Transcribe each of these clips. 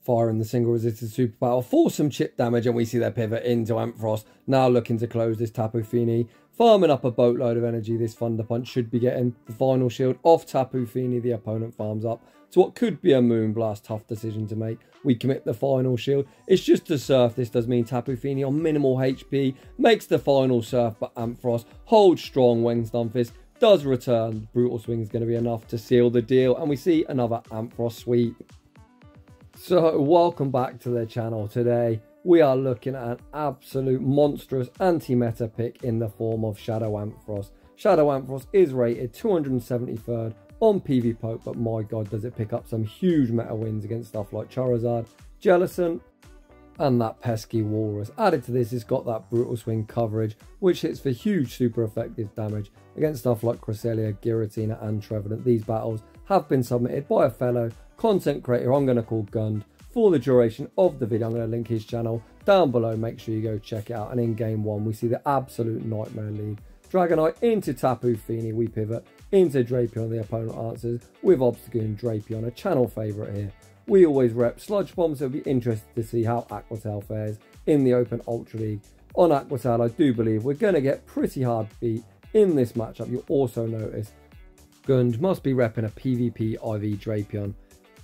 firing the single resisted super superpower for some chip damage and we see their pivot into Ampharos now looking to close this Tapu Fini. Farming up a boatload of energy this Thunder Punch should be getting the final shield off Tapu Fini the opponent farms up to what could be a Moonblast. Tough decision to make. We commit the final shield. It's just a surf. This does mean Tapu Fini on minimal HP makes the final surf but Ampharos holds strong when Stunfisk does return. Brutal swing is going to be enough to seal the deal and we see another Ampharos sweep so, welcome back to the channel. Today, we are looking at an absolute monstrous anti-meta pick in the form of Shadow Ampharos. Shadow Ampharos is rated 273rd on PvPoke, but my god, does it pick up some huge meta wins against stuff like Charizard, Jellicent, and that pesky Walrus. Added to this, it's got that Brutal Swing coverage, which hits for huge super effective damage against stuff like Cresselia, Giratina, and Trevenant. These battles have been submitted by a fellow content creator I'm going to call Gund for the duration of the video. I'm going to link his channel down below. Make sure you go check it out. And in game one, we see the absolute nightmare lead. Dragonite into Tapu Fini. We pivot into Drapion. The opponent answers with Obstagoon Drapion, a channel favourite here. We always rep Sludge Bomb, so it'll be interested to see how Aqua Tail fares in the Open Ultra League. On Aqua Tail, I do believe we're going to get pretty hard beat in this matchup. You'll also notice Gund must be repping a PvP IV Drapion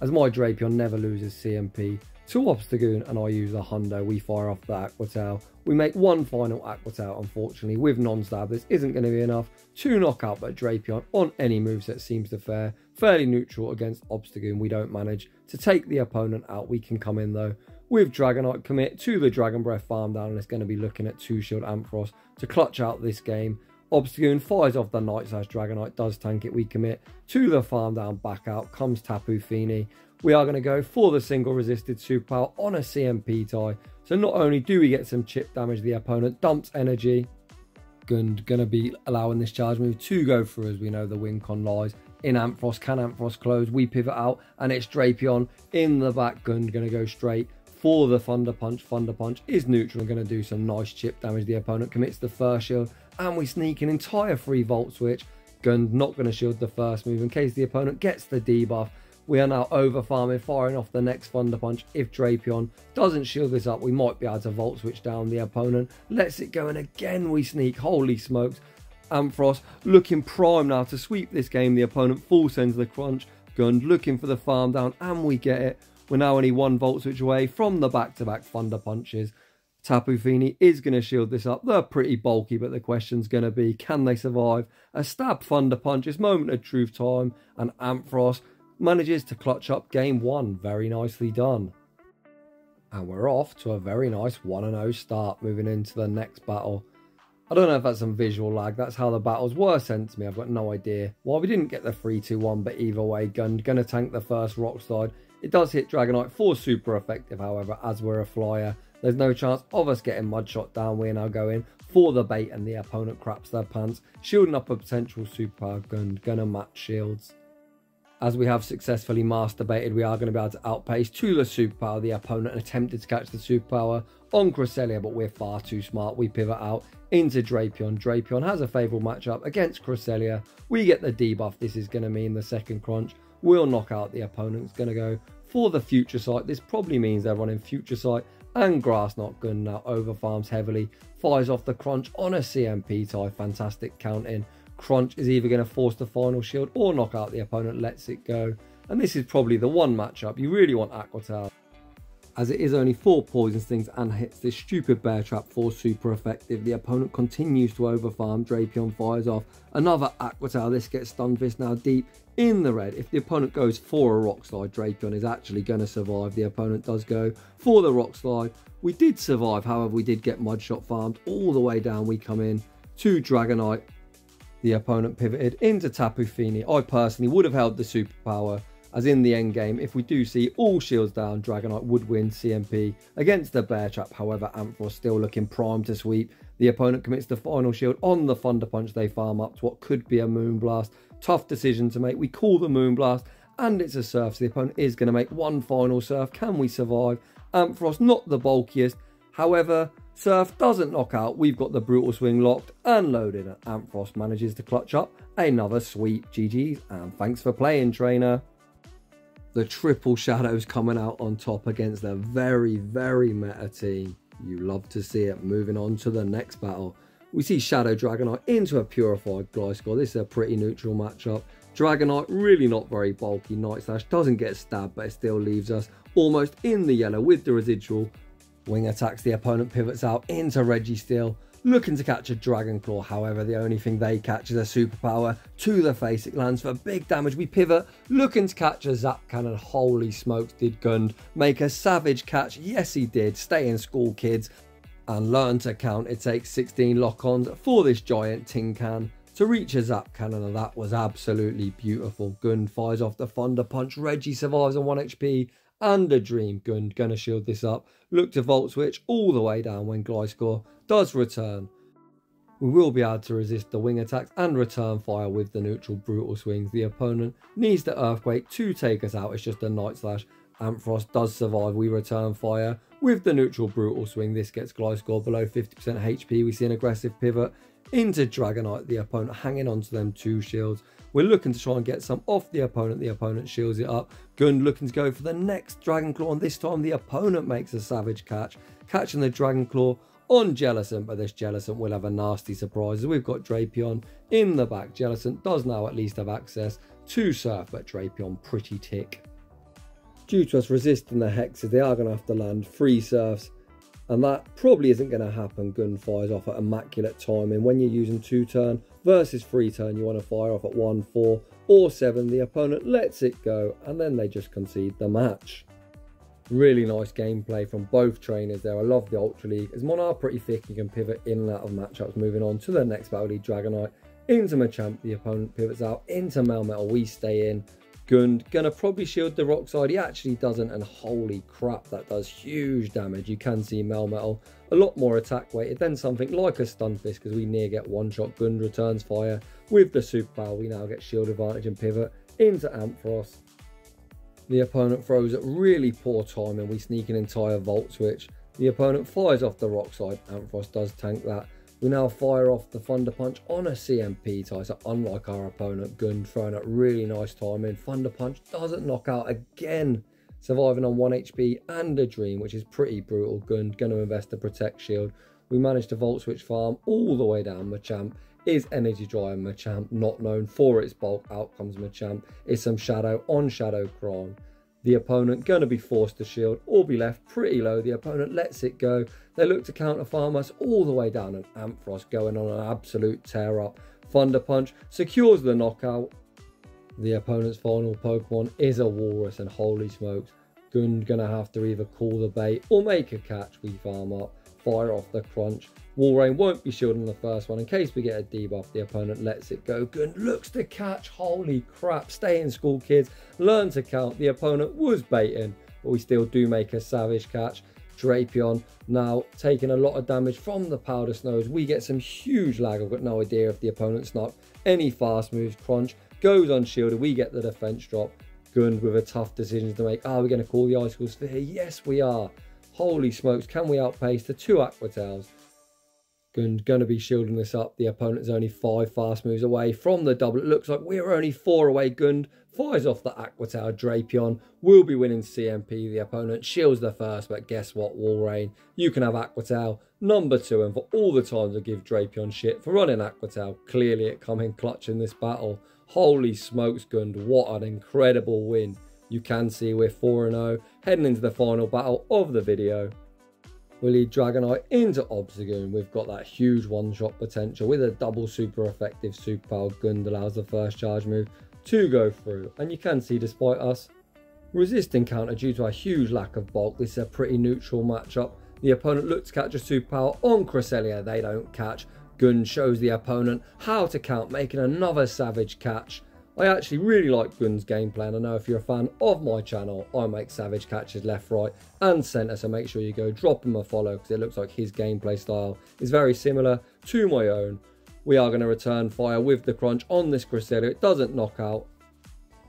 as my Drapion never loses CMP to Obstagoon and I use a Hundo, we fire off the Aqua Tail. We make one final Aqua Tail, unfortunately, with non-stab. This isn't going to be enough to knock out but Drapion on any moves that seems to fare fairly neutral against Obstagoon. We don't manage to take the opponent out. We can come in though with Dragonite, commit to the Dragon Breath farm down, and it's going to be looking at two Shield Ampharos to clutch out this game. Obstagoon fires off the Night Size Dragonite, does tank it. We commit to the farm down, back out. Comes Tapu Fini. We are going to go for the single resisted superpower on a CMP tie. So not only do we get some chip damage, the opponent dumps energy. Gund going to be allowing this charge move to go through as we know the win con lies in Ampharos. Can Ampharos close? We pivot out and it's Drapion in the back. Gund going to go straight for the Thunder Punch. Thunder Punch is neutral and going to do some nice chip damage. The opponent commits the first shield and we sneak an entire free Volt Switch. Gund not going to shield the first move in case the opponent gets the debuff. We are now over farming, firing off the next Thunder Punch. If Drapion doesn't shield this up, we might be able to Volt Switch down the opponent. Lets it go and again we sneak. Holy smokes. Ampharos looking prime now to sweep this game. The opponent full sends the crunch. Gund looking for the farm down and we get it. We're now only one Volt Switch away from the back-to-back -back Thunder Punches. Tapu Fini is going to shield this up. They're pretty bulky, but the question's going to be, can they survive a stab Thunder Punch? It's moment of truth time, and Ampharos manages to clutch up game one. Very nicely done. And we're off to a very nice 1-0 start, moving into the next battle. I don't know if that's some visual lag. That's how the battles were sent to me. I've got no idea. Well, we didn't get the 3-2-1, but either way, Gund gonna tank the first rock slide. It does hit Dragonite for super effective, however, as we're a flyer. There's no chance of us getting Mudshot down. We're now going for the bait and the opponent craps their pants, shielding up a potential superpower Gund, gonna match shields. As we have successfully masturbated, we are going to be able to outpace to the superpower. The opponent attempted to catch the superpower on Cresselia, but we're far too smart. We pivot out into Drapion. Drapion has a favourable matchup against Cresselia. We get the debuff. This is going to mean the second crunch We'll knock out the opponent. It's going to go for the Future Sight. This probably means they're running Future Sight and Grass Knot good now over farms heavily. Fires off the crunch on a cmp tie. Fantastic counting. Crunch is either going to force the final shield or knock out the opponent lets it go. And this is probably the one matchup you really want Aqua Tail as it is only 4 poison stings and hits this stupid bear trap for super effective. The opponent continues to overfarm, Drapion fires off. Another Aqua This gets Stunfisk now deep in the red. If the opponent goes for a Rock Slide, Drapion is actually going to survive. The opponent does go for the Rock Slide. We did survive, however, we did get Mudshot farmed all the way down. We come in to Dragonite. The opponent pivoted into Tapu Fini. I personally would have held the superpower as in the end game, if we do see all shields down, Dragonite would win CMP against the Bear Trap. However, Ampharos still looking prime to sweep. The opponent commits the final shield on the Thunder Punch. They farm up to what could be a Moonblast. Tough decision to make. We call the Moonblast and it's a surf. So the opponent is going to make one final surf. Can we survive? Ampharos not the bulkiest. However, Surf doesn't knock out. We've got the Brutal Swing locked and loaded. Ampharos manages to clutch up another sweet GG's. And thanks for playing, trainer. The triple shadows coming out on top against a very, very meta team. You love to see it. Moving on to the next battle. We see Shadow Dragonite into a Purified Gliscor. This is a pretty neutral matchup. Dragonite, really not very bulky. Night Slash doesn't get stabbed, but it still leaves us almost in the yellow with the residual. Wing attacks the opponent, pivots out into Registeel, looking to catch a Dragon Claw. However, the only thing they catch is a superpower to the face. It lands for big damage. We pivot, looking to catch a Zap Cannon. Holy smokes, did Gund make a savage catch? Yes, he did. Stay in school, kids, and learn to count. It takes 16 lock-ons for this giant tin can to reach a Zap Cannon, and that was absolutely beautiful. Gund fires off the Thunder Punch. Reggie survives on 1 HP and a Dream Gund. Gonna shield this up. Look to Volt Switch all the way down when Gliscor does return. We will be able to resist the wing attacks and return fire with the neutral brutal swings. The opponent needs the Earthquake to take us out. It's just a Night Slash. Ampharos does survive. We return fire with the neutral brutal swing. This gets Gliscor below 50% HP. We see an aggressive pivot into Dragonite. The opponent hanging onto them two shields. We're looking to try and get some off the opponent. The opponent shields it up. Gund looking to go for the next Dragon Claw. And this time the opponent makes a savage catch. Catching the Dragon Claw on Jellicent. But this Jellicent will have a nasty surprise. We've got Drapion in the back. Jellicent does now at least have access to Surf. But Drapion pretty tick. Due to us resisting the hexes, they are going to have to land three surfs and that probably isn't going to happen. Gund fires off at immaculate timing. When you're using two turn versus three turn, you want to fire off at one, four, or seven. The opponent lets it go, and then they just concede the match. Really nice gameplay from both trainers there. I love the Ultra League. As Monarch pretty thick, you can pivot in and out of matchups. Moving on to the next battle, League Dragonite into Machamp. The opponent pivots out into Melmetal. We stay in. Gund gonna probably shield the Rock Slide. He actually doesn't, and holy crap, that does huge damage. You can see Melmetal a lot more attack weighted than something like a Stunfisk because we near get one shot. Gund returns fire with the superpower. We now get shield advantage and pivot into Ampharos. The opponent throws at really poor time and we sneak an entire Volt Switch. The opponent fires off the Rock Slide. Ampharos does tank that. We now fire off the Thunder Punch on a CMP tie, unlike our opponent, Gund throwing at really nice timing. Thunder Punch doesn't knock out again, surviving on 1 HP and a Dream, which is pretty brutal. Gund going to invest a Protect Shield. We managed to Volt Switch farm all the way down. Machamp is Energy Dry Machamp, not known for its bulk. Out comes Machamp. It's some Shadow on Shadow Crown. The opponent going to be forced to shield or be left pretty low. The opponent lets it go. They look to counter farm us all the way down and Ampharos going on an absolute tear up. Thunder Punch secures the knockout. The opponent's final Pokemon is a Walrus and holy smokes. Gund gonna have to either call the bait or make a catch. We farm up fire off the crunch. Walrein won't be shielding the first one in case we get a debuff. The opponent lets it go. Good looks to catch. Holy crap. Stay in school, kids. Learn to count. The opponent was baiting, but we still do make a savage catch. Drapion now taking a lot of damage from the powder snows. We get some huge lag. I've got no idea if the opponent's not any fast moves. Crunch goes unshielded. We get the defense drop. Gund with a tough decision to make. Are we going to call the Icicle Spear? Yes, we are. Holy smokes, can we outpace the two Aqua Gund going to be shielding this up. The opponent's only five fast moves away from the double. It looks like we're only four away. Gund fires off the Aqua Tail. Drapion will be winning CMP. The opponent shields the first, but guess what, Walrein? You can have Aqua Tail number two. And for all the times I give Drapion shit for running Aqua Tail, clearly it coming clutch in this battle. Holy smokes, Gund. What an incredible win you can see we're 4-0 heading into the final battle of the video. We lead Dragonite into Obstagoon. We've got that huge one-shot potential with a double super effective superpower Gund allows the first charge move to go through. And you can see despite us resisting counter due to a huge lack of bulk, this is a pretty neutral matchup. The opponent looks to catch a superpower on Cresselia. They don't catch. Gund shows the opponent how to count, making another savage catch. I actually really like Gund's gameplay and I know if you're a fan of my channel, I make savage catches left, right and centre, so make sure you go drop him a follow because it looks like his gameplay style is very similar to my own. We are going to return fire with the crunch on this Cresselia. It doesn't knock out,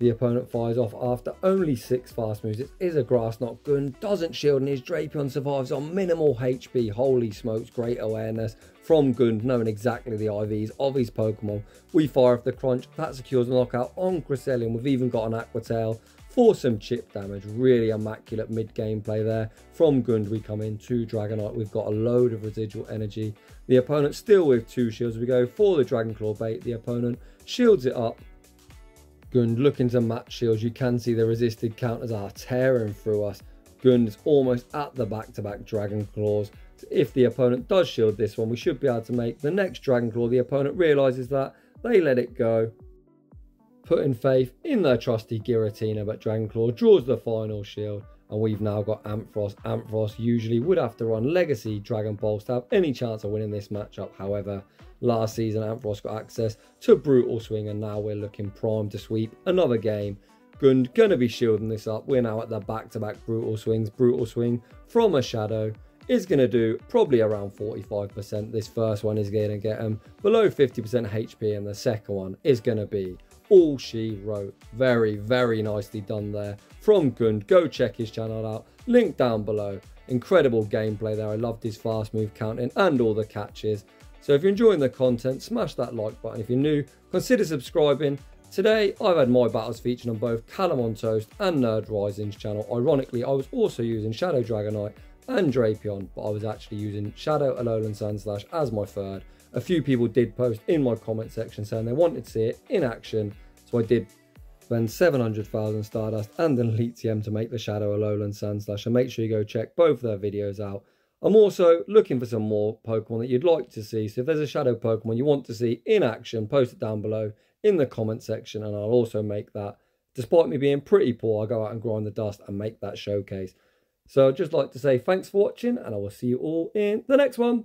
the opponent fires off after only 6 fast moves. It is a Grass Knot Gund, doesn't shield and his Drapion survives on minimal HP. Holy smokes, great awareness from Gund, knowing exactly the IVs of his Pokemon. We fire off the crunch, that secures the knockout on Cresselia. We've even got an Aqua Tail. for some chip damage. Really immaculate mid-game play there. From Gund, we come in to Dragonite. We've got a load of residual energy. The opponent still with two shields. We go for the Dragon Claw bait. The opponent shields it up. Gund looking to match shields. You can see the resisted counters are tearing through us. Gund is almost at the back-to-back -back Dragon Claws. So if the opponent does shield this one, we should be able to make the next Dragon Claw. The opponent realises that. They let it go putting faith in their trusty Giratina, but Dragonclaw draws the final shield, and we've now got Ampharos. Ampharos usually would have to run Legacy Dragon Pulse to have any chance of winning this matchup. However, last season Ampharos got access to Brutal Swing, and now we're looking primed to sweep another game. Gund gonna be shielding this up. We're now at the back-to-back -back Brutal Swings. Brutal Swing from a Shadow is to do probably around 45%. This first one is to get him below 50% HP, and the second one is to be all she wrote. Very, very nicely done there from Gund. Go check his channel out. Link down below. Incredible gameplay there. I loved his fast move counting and all the catches. So if you're enjoying the content, smash that like button. If you're new, consider subscribing. Today, I've had my battles featured on both Callum on Toast and Nerd Rising's channel. Ironically, I was also using Shadow Dragonite and Drapion, but I was actually using Shadow Alolan Sandslash as my third a few people did post in my comment section saying they wanted to see it in action. So I did spend 700,000 Stardust and an Elysium to make the Shadow Alolan Sandslash. So make sure you go check both their videos out. I'm also looking for some more Pokemon that you'd like to see. So if there's a Shadow Pokemon you want to see in action, post it down below in the comment section and I'll also make that. Despite me being pretty poor, I'll go out and grind the dust and make that showcase. So I'd just like to say thanks for watching and I will see you all in the next one.